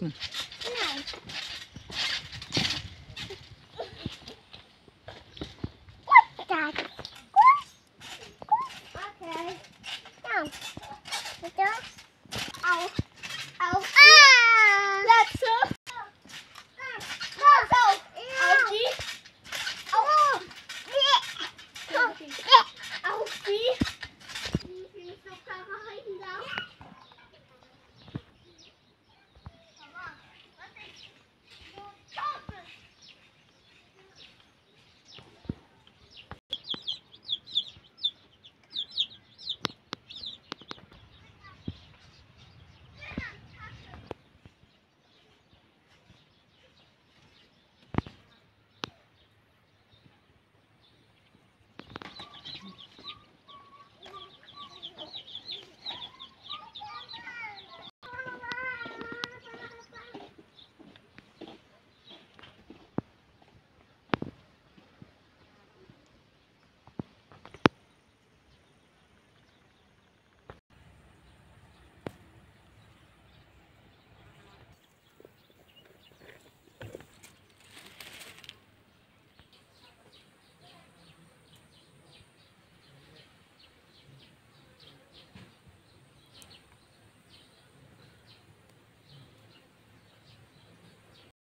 No. What, Okay. Now, the Oh. Ah!